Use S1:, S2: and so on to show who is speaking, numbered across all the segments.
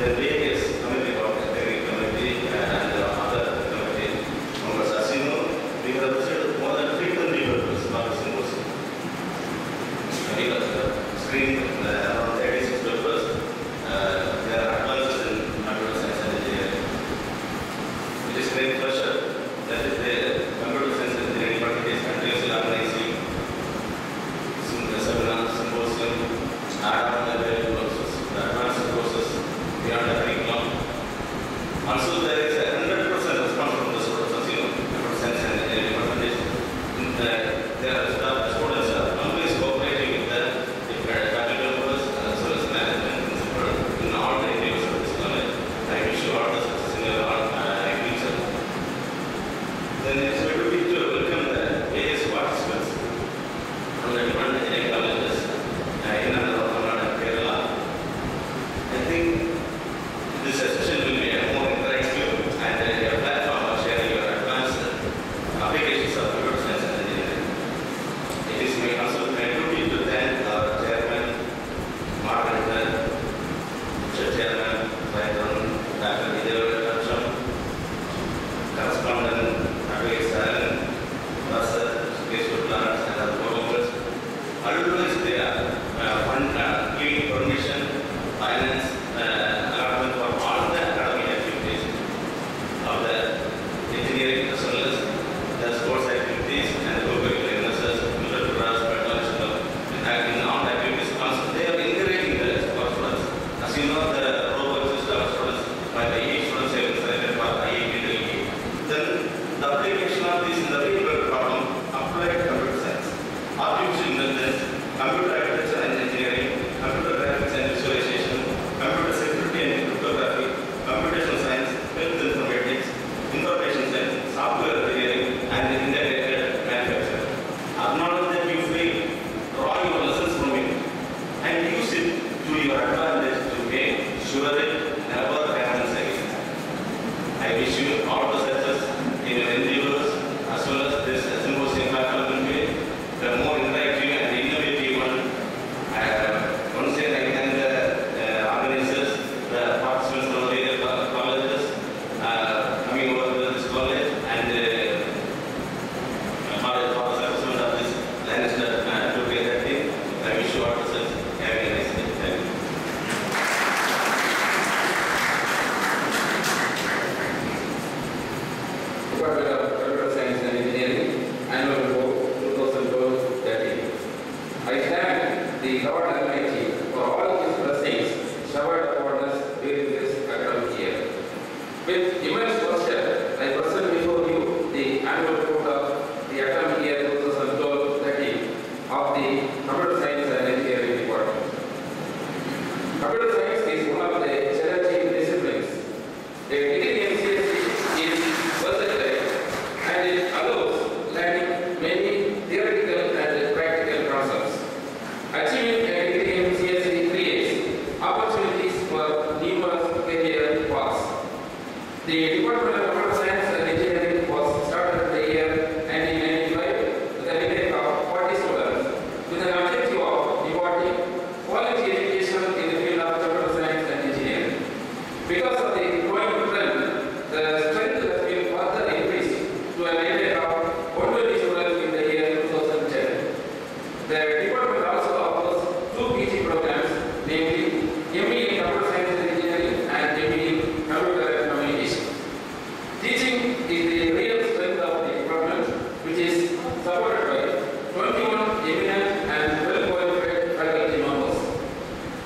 S1: se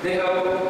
S1: They
S2: have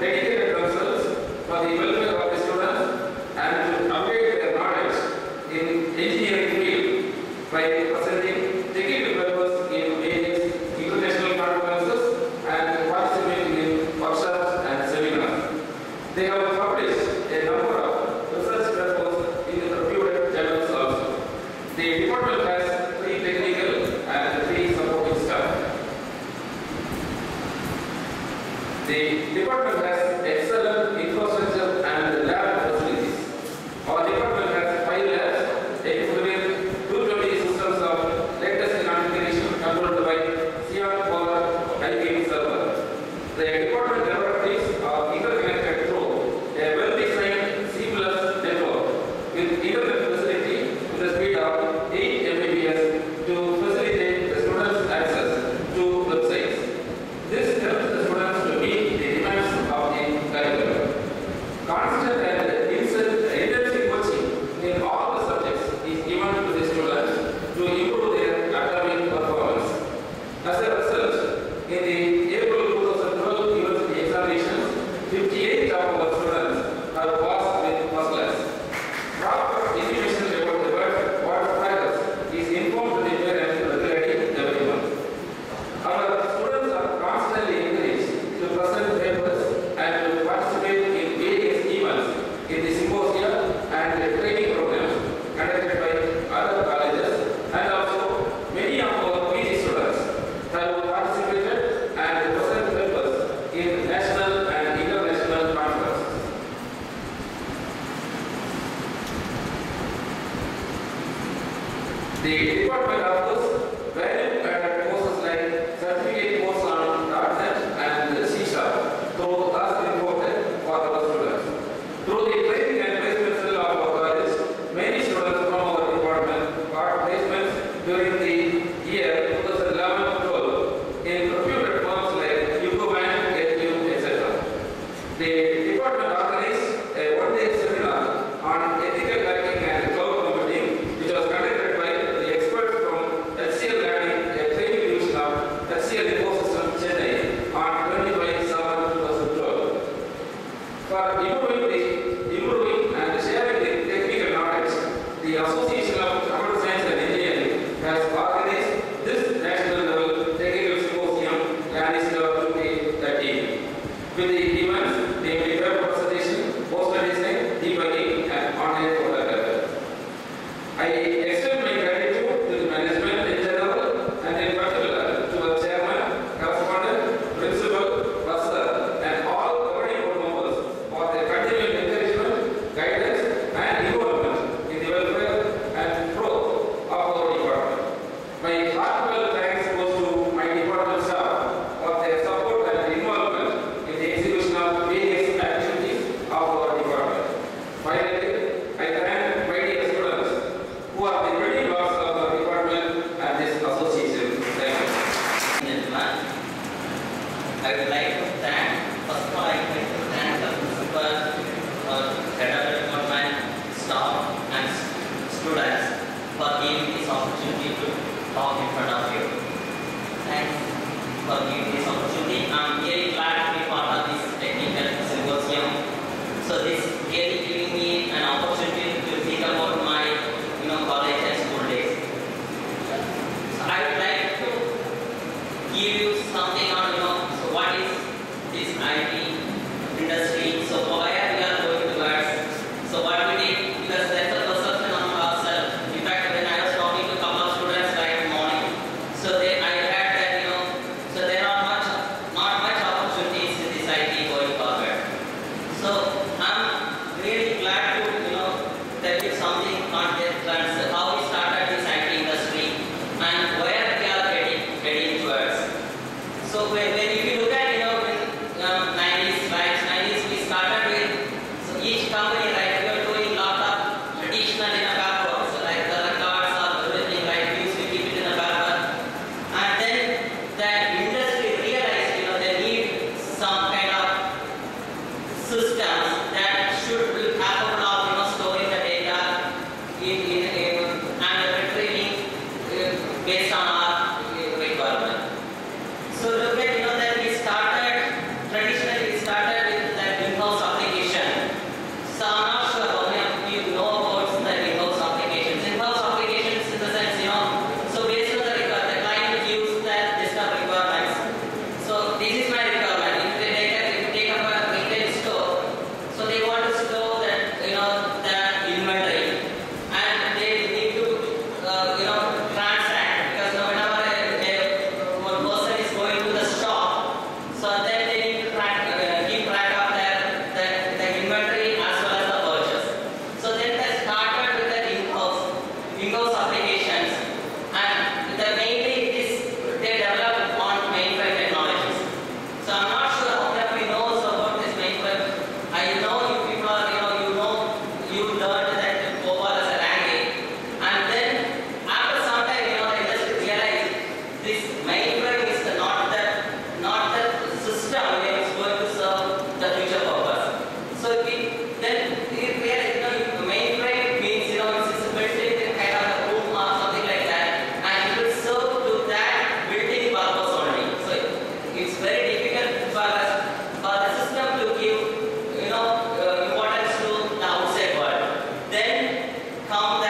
S3: come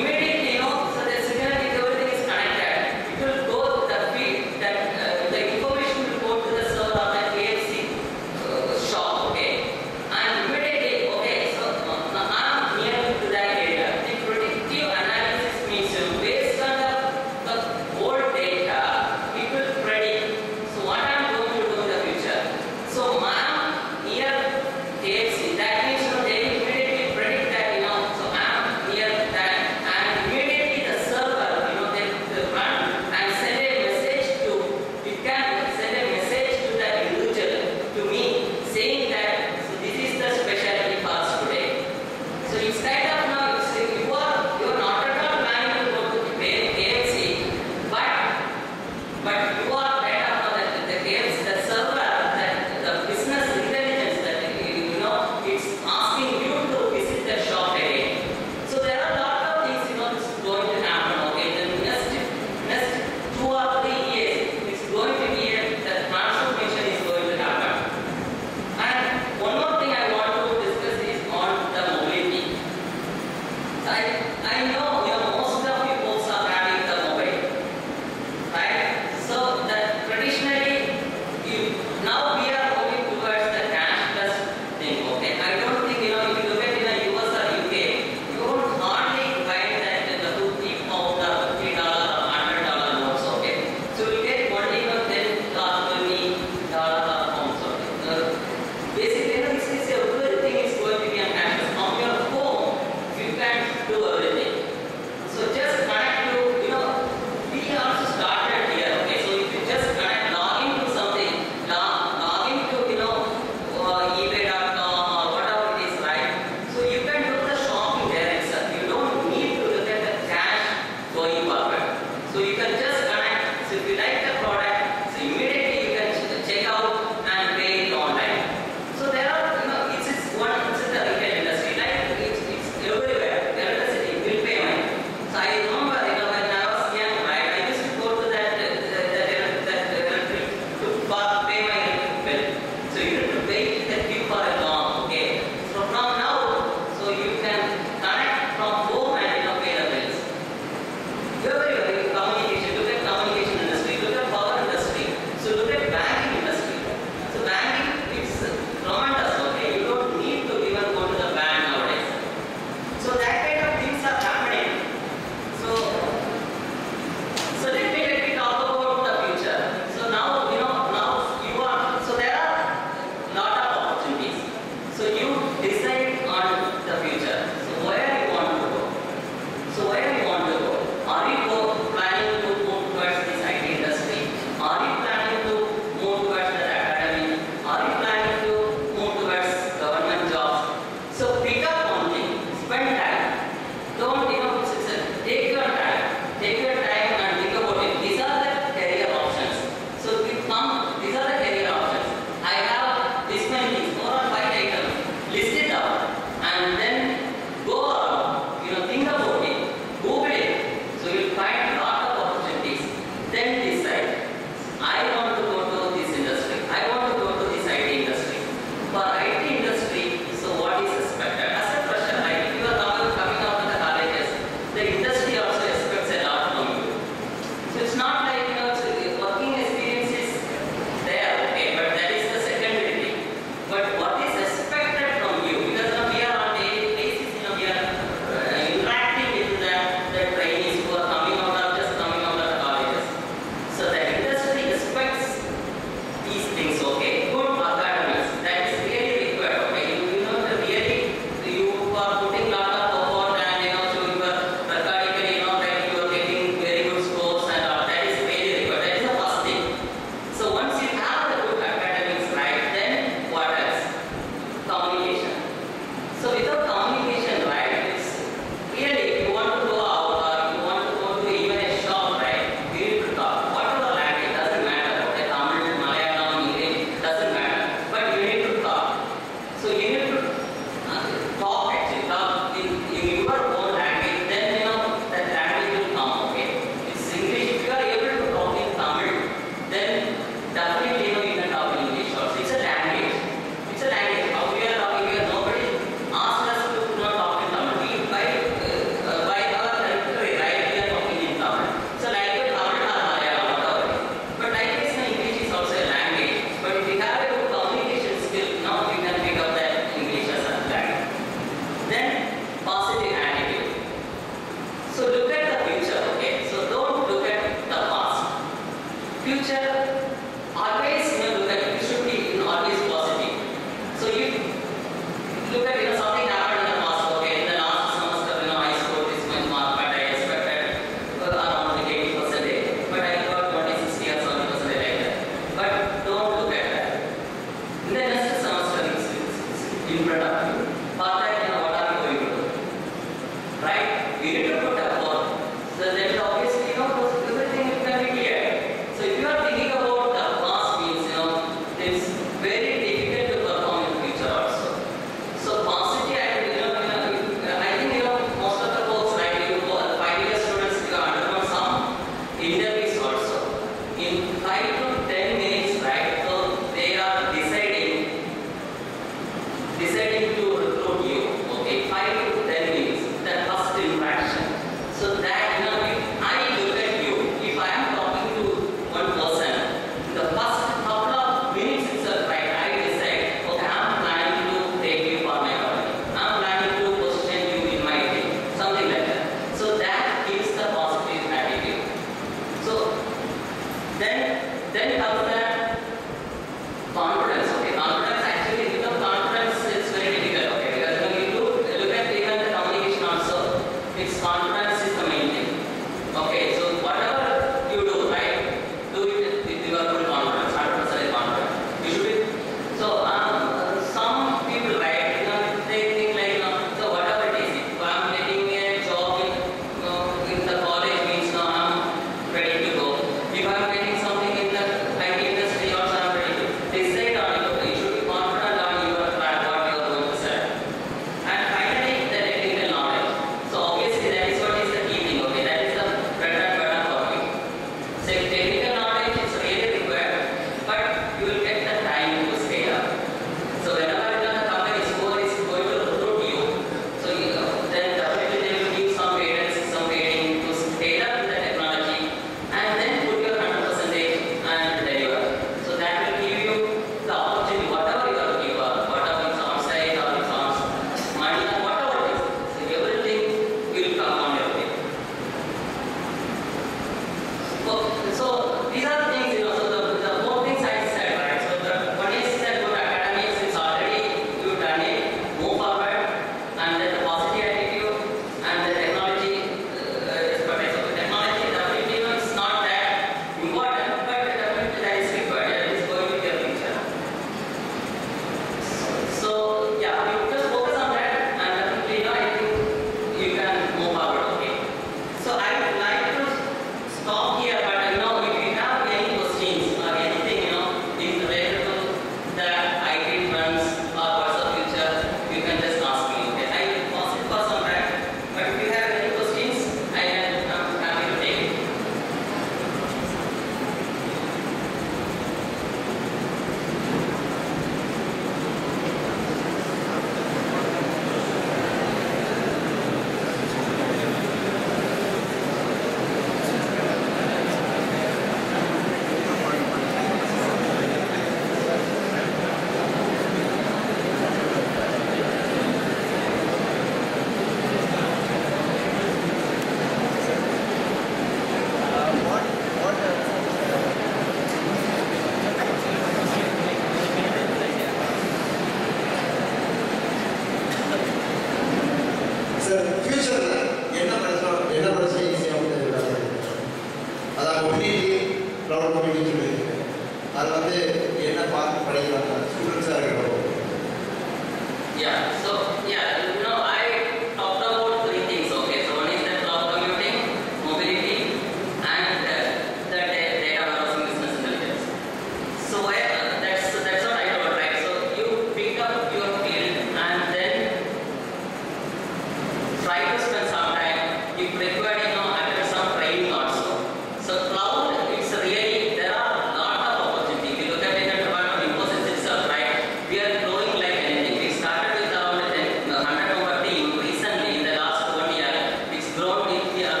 S4: India.